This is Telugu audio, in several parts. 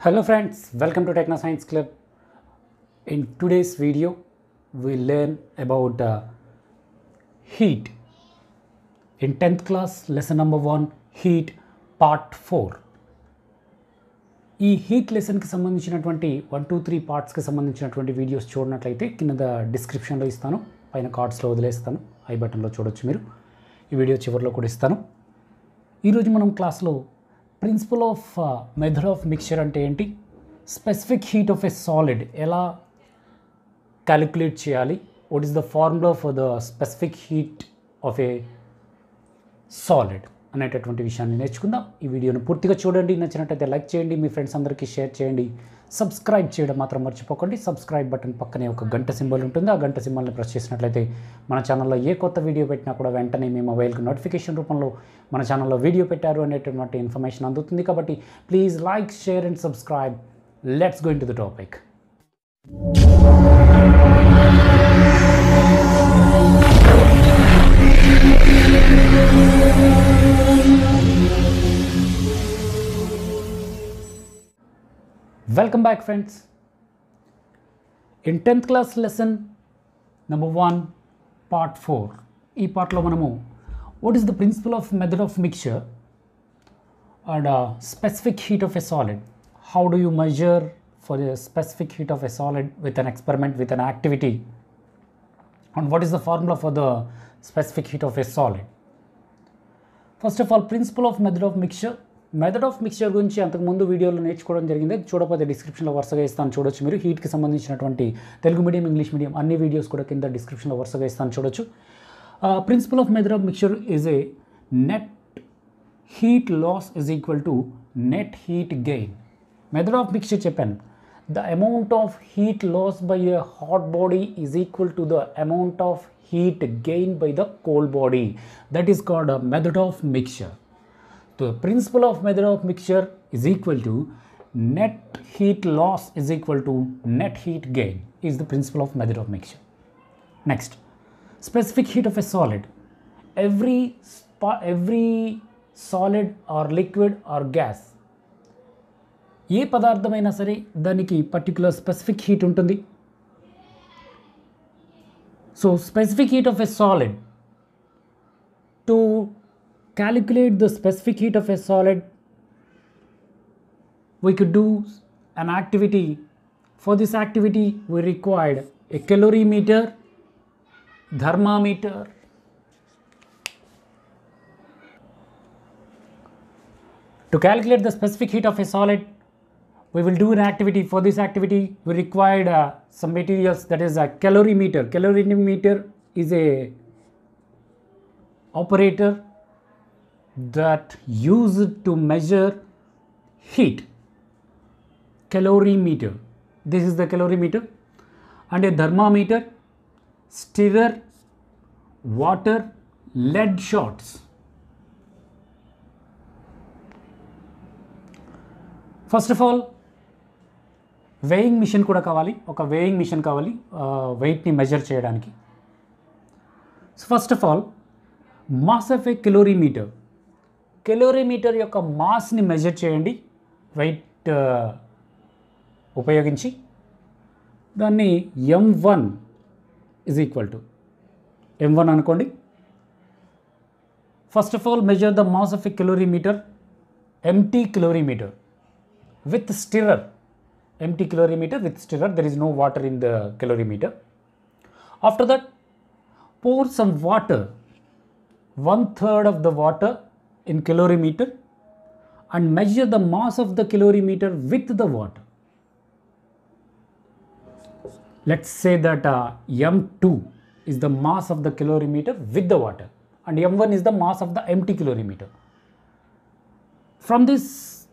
Hello friends, welcome to Techno Science Club. In today's video, we learn about uh, heat. In 10th class, lesson number 1, heat part 4. ఈ హీట్ లెసన్కి సంబంధించినటువంటి వన్ టూ త్రీ పార్ట్స్కి సంబంధించినటువంటి వీడియోస్ చూడనట్లయితే కింద డిస్క్రిప్షన్లో ఇస్తాను పైన కార్డ్స్లో వదిలేస్తాను ఐ బటన్లో చూడొచ్చు మీరు ఈ వీడియో చివరిలో కూడా ఇస్తాను ఈరోజు మనం క్లాస్లో principle of method of mixture అంటే ఏంటి? Specific heat of a solid ఎలా క్యాలిక్యులేట్ చేయాలి? What is the formula for the specific heat of a solid అనేటటువంటి విషయాన్ని నేర్చుకుందాం. ఈ వీడియోను పూర్తిగా చూడండి. నచ్చినట్టయితే లైక్ చేయండి. మీ ఫ్రెండ్స్ అందరికీ షేర్ చేయండి. సబ్స్క్రైబ్ చేయడం మాత్రం మర్చిపోకండి. సబ్స్క్రైబ్ బటన్ పక్కనే ఒక గంట సింబల్ ఉంటుంది. ఆ గంట సింబల్ని ప్రెస్ చేసినట్లయితే మన ఛానల్లో ఏ కొత్త వీడియో పెట్టినా కూడా వెంటనే మీ మొబైల్కి నోటిఫికేషన్ రూపంలో మన ఛానల్లో వీడియో పెట్టారు అనేటటువంటి ఇన్ఫర్మేషన్ అందుతుంది. కాబట్టి please like share and subscribe. Let's going to the topic. welcome back friends in tenth class lesson number one part four ఈ పార్ట్లో మనము what is the principle of method of mixture and specific heat of a solid how do you measure for a specific heat of a solid with an experiment with an activity and what is the formula for the specific heat of a solid first of all principle of method of mixture Method of mixture గురించి అంతకుముందు వీడియోలో నేర్చుకోవడం జరిగింది. చూడకపోతే డిస్క్రిప్షన్లో వరుసగా ఇస్తాను చూడొచ్చు మీరు. హీట్కి సంబంధించినటువంటి తెలుగు మీడియం ఇంగ్లీష్ మీడియం అన్ని వీడియోస్ కూడా కింద డిస్క్రిప్షన్లో వరుసగా ఇస్తాను చూడొచ్చు. Principle of method of mixture is a net heat loss is equal to net heat gain method of mixture చెప్పాను. The amount of heat loss by a hot body is equal to the amount of heat gain by the cold body that is called method of mixture mixture the principle of method of mixture is equal to net heat loss is equal to net heat gain is the principle of method of mixture next specific heat of a solid every spa- every solid or liquid or gas ఏ పదార్థమైనా సరే దానికి పర్టికులర్ స్పెసిఫిక్ హీట్ ఉంటుంది So specific heat of a solid. To calculate the specific heat of a solid, we could do an activity. For this activity, we required a calorimeter, thermometer, to calculate the specific heat of a solid, we will do an activity. For this activity we required uh, some materials that is a calorimeter. Calorimeter is a operator that used to measure heat calorimeter this is the calorimeter and a thermometer stirrer water lead shots first of all weighing machine కూడా కావాలి ఒక వేయింగ్ మిషన్ కావాలి వెయిట్ని మెజర్ చేయడానికి so first of all mass of a calorimeter calorimeter యొక్క మాస్ని మెజర్ చేయండి. వెయిట్ ఉపయోగించి. దాన్ని M one is equal to M one అనుకోండి. First of all measure the mass of a calorimeter. Empty calorimeter with stirrer empty calorimeter with stirrer there is no water in the calorimeter. After that pour some water one third of the water in calorimeter and measure the mass of the calorimeter with the water. Let's say that uh, m2 is the mass of the calorimeter with the water and m1 is the mass of the empty calorimeter. From this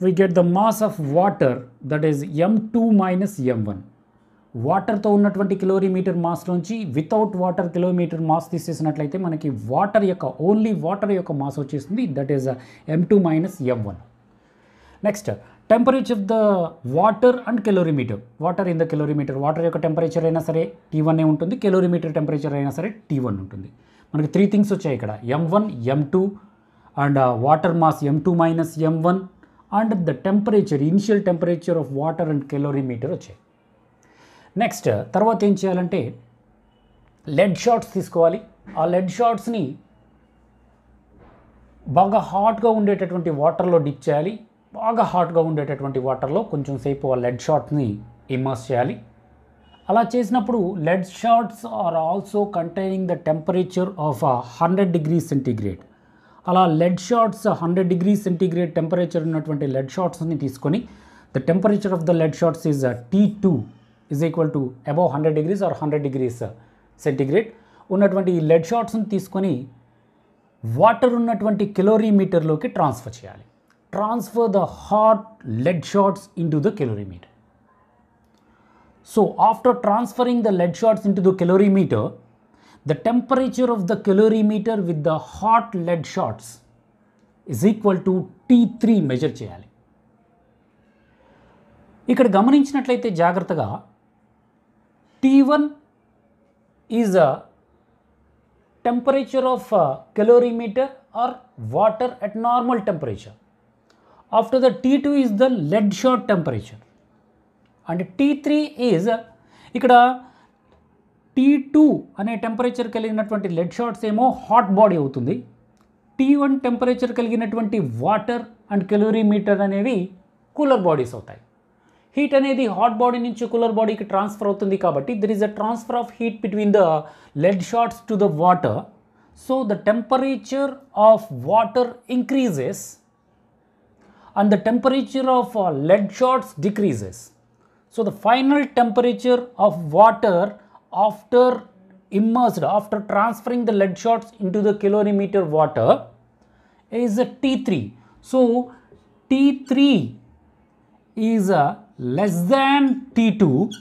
we get the mass of water that is m2 minus m1 వాటర్తో ఉన్నటువంటి కిలోమీటర్ మాస్ నుంచి వితౌట్ వాటర్ కిలోమీటర్ మాస్ తీసేసినట్లయితే మనకి వాటర్ యొక్క ఓన్లీ వాటర్ యొక్క మాస్ వచ్చేస్తుంది. That is M two minus M one next temperature of the water and calorimeter water in the calorimeter water యొక్క టెంపరేచర్ అయినా సరే టీ వన్ ఉంటుంది. కెలోరీమీటర్ టెంపరేచర్ అయినా సరే టీ వన్ ఉంటుంది. మనకి త్రీ థింగ్స్ వచ్చాయి ఇక్కడ. M one M two and water mass M two minus M one and the temperature initial temperature of water and calorimeter వచ్చాయి. నెక్స్ట్ తర్వాత ఏం చేయాలంటే లెడ్ షాట్స్ తీసుకోవాలి. ఆ లెడ్ షాట్స్ని బాగా హాట్గా ఉండేటటువంటి వాటర్లో డిప్ చేయాలి. బాగా హాట్గా ఉండేటటువంటి వాటర్లో కొంచెం సేపు ఆ లెడ్ షార్ట్స్ని ఇమర్స్ చేయాలి. అలా చేసినప్పుడు lead shots are also containing the temperature of hundred degree centigrade అలా lead shots hundred degree centigrade temperature ఉన్నటువంటి లెడ్ షాట్స్ని తీసుకొని the temperature of the lead shots is T two is equal to above hundred degrees or hundred degrees centigrade ఉన్నటువంటి ఈ లెడ్ షాట్స్ని తీసుకొని వాటర్ ఉన్నటువంటి కెలోరీమీటర్లోకి ట్రాన్స్ఫర్ చేయాలి. Transfer the hot lead shots into the calorimeter so after transferring the lead shots into the calorimeter the temperature of the calorimeter with the hot lead shots is equal to T three measure చేయాలి. ఇక్కడ గమనించినట్లయితే జాగ్రత్తగా T one is temperature of a calorimeter or water at normal temperature. After the T2 is the lead shot temperature and T3 is uh, ఇక్కడ టీ టూ అనే టెంపరేచర్ కలిగినటువంటి లెడ్ షాట్స్ ఏమో హాట్ బాడీ అవుతుంది టీ వన్ టెంపరేచర్ కలిగినటువంటి వాటర్ అండ్ కెలోరీమీటర్ అనేవి కూలర్ బాడీస్ అవుతాయి హీట్ అనేది హాట్ బాడీ నుంచి కూలర్ బాడీకి ట్రాన్స్ఫర్ అవుతుంది కాబట్టి there is a transfer of heat between the lead shots to the water so the temperature of water increases and the temperature of uh, lead shots decreases. So the final temperature of water after immersed, after transferring the lead shots into the calorimeter water is a T3. So T3 is uh, less than T2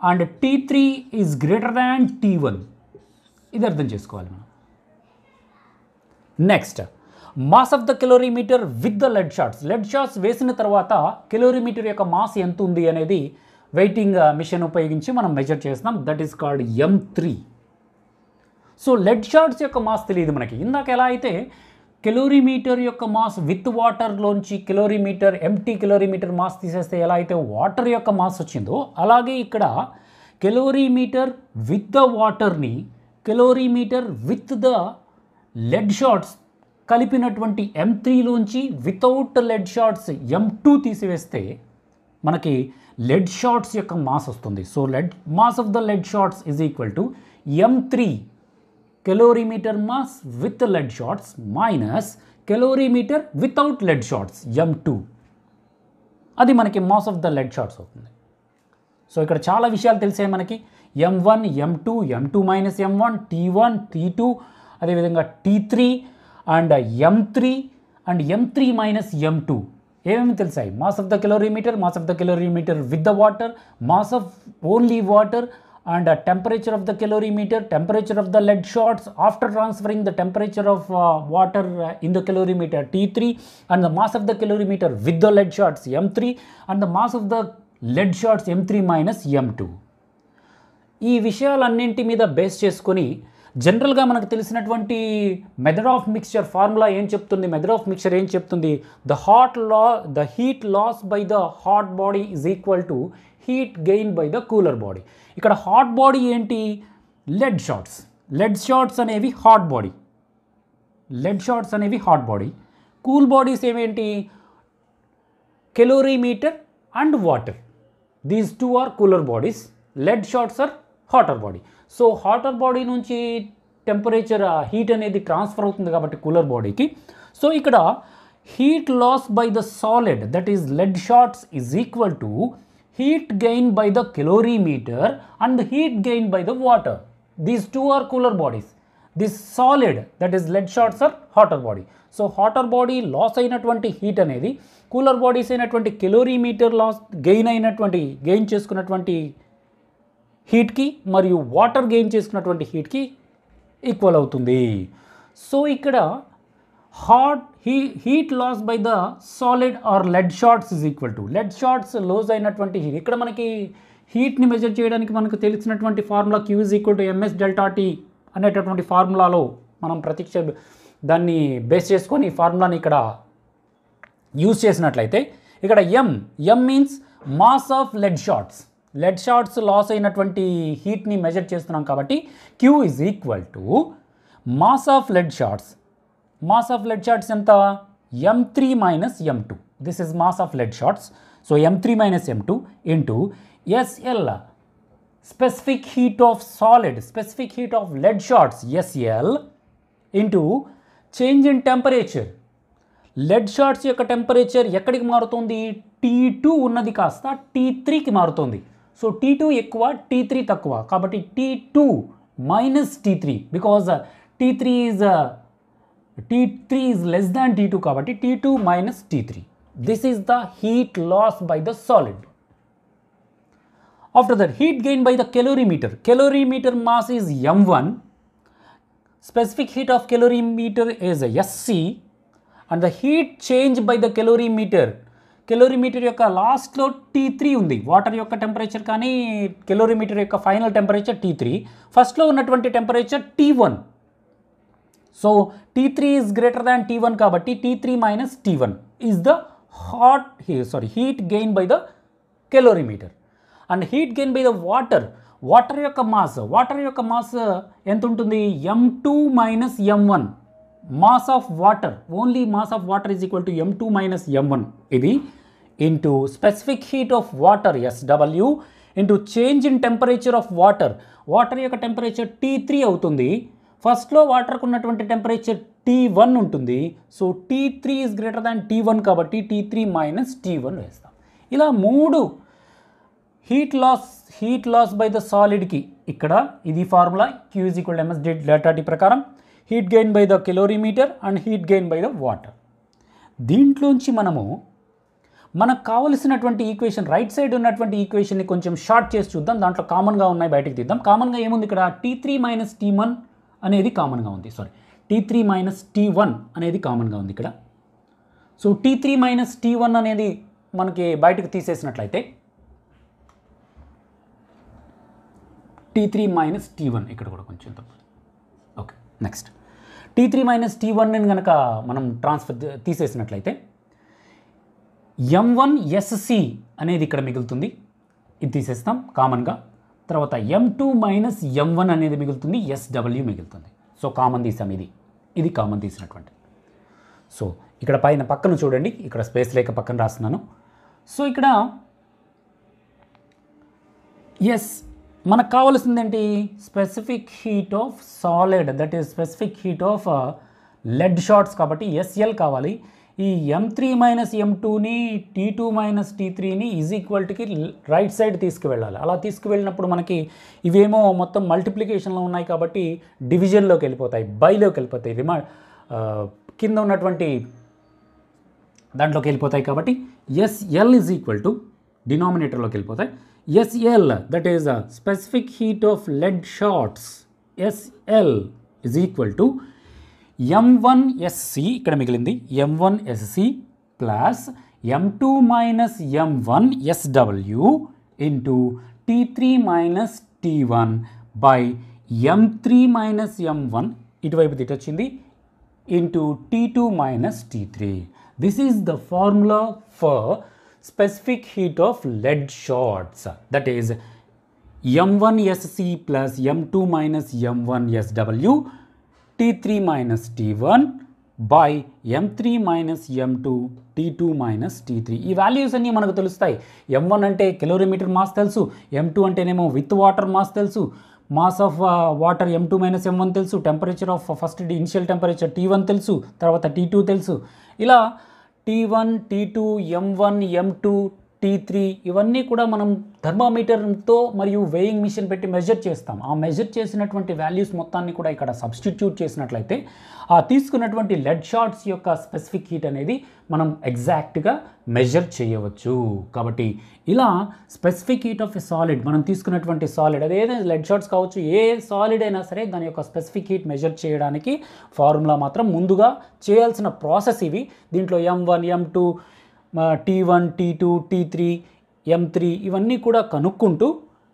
and T3 is greater than T1. ఇది అర్థం చేసుకోవాలి మనం. Next mass of the calorimeter with the lead shots lead shots వేసిన తర్వాత కెలోరీమీటర్ యొక్క మాస్ ఎంత ఉంది అనేది వెయిటింగ్ మిషన్ uh, ఉపయోగించి మనం మెజర్ చేస్తున్నాం. That is called M three so lead shots యొక్క మాస్ తెలియదు మనకి. ఇందాక ఎలా అయితే కెలోరీమీటర్ యొక్క మాస్ విత్ వాటర్లోంచి కెలోరీమీటర్ ఎంటీ కెలోరీమీటర్ మాస్ తీసేస్తే ఎలా అయితే వాటర్ యొక్క మాస్ వచ్చిందో అలాగే ఇక్కడ కెలోరీమీటర్ విత్ ద వాటర్ని calorimeter with the lead shots కలిపినటువంటి M త్రీలోంచి without lead shots M two తీసివేస్తే మనకి లెడ్ షాట్స్ యొక్క మాస్ వస్తుంది. So lead mass of the lead shots is equal to M three calorimeter mass with lead shots minus calorimeter without lead shots M two అది మనకి mass of the lead shots అవుతుంది. సో ఇక్కడ చాలా విషయాలు తెలిసాయి మనకి. M one M two M two minus M one T one T two అదేవిధంగా T three and M three and M three minus M two ఏమేమి తెలిసాయి? Mass of the calorimeter mass of the calorimeter with the water mass of only water and uh, temperature of the calorimeter, temperature of the lead shots after transferring the temperature of uh, water uh, in the calorimeter T3 and the mass of the calorimeter with the lead shots M3 and the mass of the lead shots M3 minus M2. ఈ విషయాలన్నింటి మీద బేస్ చేసుకొని జనరల్గా మనకు తెలిసినటువంటి మెథడ్ ఆఫ్ మిక్చర్ ఫార్ములా ఏం చెప్తుంది మెథడ్ ఆఫ్ మిక్చర్ ఏం చెప్తుంది the hot law the heat loss by the hot body is equal to heat gain by the cooler body. ఇక్కడ హాట్ బాడీ ఏంటి? లెడ్ షార్ట్స్ లెడ్ షార్ట్స్ అనేవి హాట్ బాడీ. లెడ్ షార్ట్స్ అనేవి hot body. Cool bodies ఏమేంటి? Calorimeter and water. These two are cooler bodies lead shots are hotter body so hotter body నుంచి టెంపరేచర్ హీట్ uh, అనేది ట్రాన్స్ఫర్ అవుతుంది కాబట్టి కూలర్ బాడీకి సో ఇక్కడ heat loss by the solid that is lead shots is equal to heat gain by the calorimeter and the heat gained by the water. These two are cooler bodies. This solid that is lead shots are hotter body so hotter body loss అయినటువంటి హీట్ అనేది కూలర్ బాడీస్ అయినటువంటి కెలోరీమీటర్ లాస్ గెయిన్ అయినటువంటి గెయిన్ చేసుకున్నటువంటి హీట్కి మరియు వాటర్ గెయిన్ చేసుకున్నటువంటి హీట్కి ఈక్వల్ అవుతుంది సో ఇక్కడ hot he heat loss by the solid or lead shots is equal to. Lead shots lose అయినటువంటి హీట్. ఇక్కడ మనకి హీట్ని మెజర్ చేయడానికి మనకు తెలిసినటువంటి formula Q is equal to MS delta T అనేటటువంటి ఫార్ములాలో మనం ప్రత్యక్ష దాన్ని బేస్ చేసుకొని ఫార్ములాని ఇక్కడ యూజ్ చేసినట్లయితే ఇక్కడ M M means mass of lead shots lead shots loss అయినటువంటి హీట్ని మెజర్ చేస్తున్నాం కాబట్టి Q is equal to mass of lead shots mass of lead shots ఎంత? M three minus M two this is mass of lead shots so M three minus M two into SL specific heat of solid specific heat of lead shots SL into change in temperature lead shots యొక్క టెంపరేచర్ ఎక్కడికి మారుతుంది? టీ టూ ఉన్నది కాస్త టీ త్రీకి మారుతుంది. సో టీ టూ ఎక్కువ టీ త్రీ తక్కువ. కాబట్టి T two minus T three because T three is T three is less than T two కాబట్టి T two minus T three this is the heat loss by the solid after that heat gain by the calorimeter calorimeter mass is M one specific heat of calorimeter is SC and the heat change by the calorimeter calorimeter యొక్క లాస్ట్లో టీ త్రీ ఉంది వాటర్ యొక్క టెంపరేచర్ కానీ కెలోరీమీటర్ యొక్క ఫైనల్ టెంపరేచర్ టీ త్రీ ఫస్ట్లో ఉన్నటువంటి temperature T one so T three is greater than T one కాబట్టి T three minus T one is the hot sorry heat gain by the calorimeter and heat gain by the water water యొక్క మాస్ వాటర్ యొక్క మాస్ ఎంత ఉంటుంది? M two minus M one mass of water only mass of water is equal to M two minus M one ఇది into specific heat of water S W into change in temperature of water water యొక్క టెంపరేచర్ టీ త్రీ అవుతుంది. ఫస్ట్లో వాటర్కు ఉన్నటువంటి టెంపరేచర్ టీ వన్ ఉంటుంది. So T three is greater than T one కాబట్టి T three minus T one వేస్తాం. ఇలా మూడు heat loss heat loss by the సాలిడ్కి ఇక్కడ ఇది formula Q is equal MS data T ప్రకారం heat gain by the calorimeter and heat gain by the water దీంట్లోంచి మనము మనకు కావలసినటువంటి ఈక్వేషన్ రైట్ సైడ్ ఉన్నటువంటి ఈక్వేషన్ని కొంచెం షార్ట్ చేసి చూద్దాం. దాంట్లో కామన్గా ఉన్నాయి బయటకు తీద్దాం. కామన్గా ఏముంది ఇక్కడ? T three minus T one అనేది కామన్గా ఉంది. Sorry. T three minus T one అనేది కామన్గా ఉంది ఇక్కడ. So T three minus T one అనేది మనకి బయటకు తీసేసినట్లయితే T three minus T one ఇక్కడ కూడా కొంచెం తప్పు. Okay next T three minus T one కనుక మనం ట్రాన్స్ఫర్ తీసేసినట్లయితే ఎం వన్ ఎస్సి అనేది ఇక్కడ మిగులుతుంది. ఇది తీసేస్తాం కామన్గా. తర్వాత M two minus M one అనేది మిగులుతుంది ఎస్డబ్ల్యూ మిగులుతుంది. సో కామన్ తీసాం ఇది. ఇది కామన్ తీసినటువంటి. సో ఇక్కడ పైన పక్కన చూడండి. ఇక్కడ స్పేస్ లేక పక్కన రాస్తున్నాను. సో ఇక్కడ ఎస్ మనకు కావాల్సింది ఏంటి? Specific heat of solid that is specific heat of lead shots కాబట్టి ఎస్ఎల్ కావాలి. ఈ ఎం త్రీ మైనస్ ఎం టూని టీ టూ మైనస్ టీ త్రీని ఈజ్ ఈక్వల్టీకి రైట్ సైడ్ తీసుకువెళ్ళాలి. అలా తీసుకువెళ్ళినప్పుడు మనకి ఇవేమో మొత్తం మల్టిప్లికేషన్లో ఉన్నాయి కాబట్టి డివిజన్లోకి వెళ్ళిపోతాయి బైలోకి వెళ్ళిపోతాయి. రిమా కింద ఉన్నటువంటి దాంట్లోకి వెళ్ళిపోతాయి కాబట్టి ఎస్ఎల్ ఈజ్ ఈక్వల్ టు డినామినేటర్లోకి వెళ్ళిపోతాయి. SL that is a specific heat of lead shots SL is equal to M one M one SC ఇక్కడ మిగిలింది. SC plus M two minus M one S W into T three minus T one by M three minus M one ఇటువైపు తిట్టొచ్చింది into T two minus T three this is the formula for specific heat of lead shots that is M one SC plus M two minus M one S W T3 minus T1 by M3 minus M2 T2 minus T3 ఈ వాల్యూస్ అన్నీ మనకు తెలుస్తాయి. ఎం వన్ అంటే కిలోమీటర్ మాస్ తెలుసు. ఎం టూ అంటేనేమో విత్ వాటర్ మాస్ తెలుసు. Mass of water M two minus M one తెలుసు. Temperature of first initial temperature T one తెలుసు. తర్వాత టీ టూ తెలుసు. ఇలా T one T two M one M two T three ఇవన్నీ కూడా మనం థర్మామీటర్తో మరియు వెయింగ్ మిషన్ పెట్టి మెజర్ చేస్తాం. ఆ మెజర్ చేసినటువంటి వాల్యూస్ మొత్తాన్ని కూడా ఇక్కడ సబ్స్టిట్యూట్ చేసినట్లయితే ఆ తీసుకున్నటువంటి లెడ్ షార్ట్స్ యొక్క స్పెసిఫిక్ హీట్ అనేది మనం ఎగ్జాక్ట్గా మెజర్ చేయవచ్చు. కాబట్టి ఇలా specific heat of a solid మనం తీసుకున్నటువంటి సాలిడ్ అది ఏదైనా లెడ్ షార్ట్స్ కావచ్చు ఏ సాలిడ్ అయినా సరే దాని యొక్క స్పెసిఫిక్ హీట్ మెజర్ చేయడానికి ఫార్ములా మాత్రం ముందుగా చేయాల్సిన ప్రాసెస్ ఇవి. దీంట్లో M one M two T one T two T three M three ఇవన్నీ కూడా కనుక్కుంటూ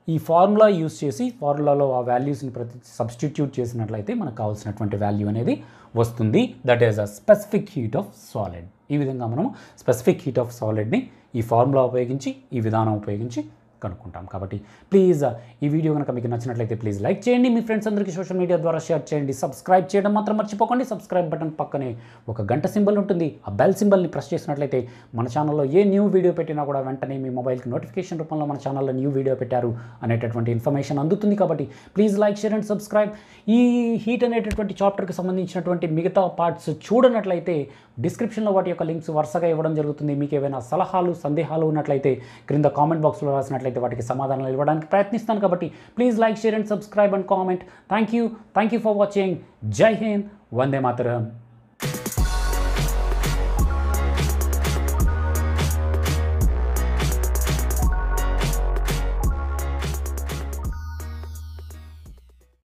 ఈ ఫార్ములా యూస్ చేసి ఫార్ములాలో ఆ వాల్యూస్ని ప్రతి సబ్స్టిట్యూట్ చేసినట్లయితే మనకు కావాల్సినటువంటి వాల్యూ అనేది వస్తుంది. That is a specific heat of solid ఈ విధంగా మనము స్పెసిఫిక్ హీట్ ఆఫ్ సాలిడ్ని ఈ ఫార్ములా ఉపయోగించి ఈ విధానం ఉపయోగించి కనుక్కుంటాం. కాబట్టి ప్లీజ్ ఈ వీడియో కనుక మీకు నచ్చినట్లయితే ప్లీజ్ లైక్ చేయండి. మీ ఫ్రెండ్స్ అందరికీ సోషల్ మీడియా ద్వారా షేర్ చేయండి. సబ్స్క్రైబ్ చేయడం మాత్రం మర్చిపోకండి. సబ్స్క్రైబ్ బటన్ పక్కనే ఒక గంట సింబల్ ఉంటుంది. ఆ బెల్ సింబల్ని ప్రెస్ చేసినట్లయితే మన ఛానల్లో ఏ న్యూ వీడియో పెట్టినా కూడా వెంటనే మీ మొబైల్కి నోటిఫికేషన్ రూపంలో మన ఛానల్లో న్యూ వీడియో పెట్టారు అనేటటువంటి ఇన్ఫర్మేషన్ అందుతుంది. కాబట్టి please like share and subscribe ఈ హీట్ అనేటటువంటి చాప్టర్కి సంబంధించినటువంటి మిగతా పార్ట్స్ చూడనట్లయితే డిస్క్రిప్షన్లో వాటి యొక్క లింక్స్ వరుసగా ఇవ్వడం జరుగుతుంది. మీకు ఏవైనా సలహాలు సందేహాలు ఉన్నట్లయితే క్రింద కామెంట్ బాక్స్లో రాసినట్లయితే వాటికి సమాధానాలు ఇవ్వడానికి ప్రయత్నిస్తాను కాబట్టి please like share and subscribe and comment thank you thank you for watching జై హింద్ వందే మాతరం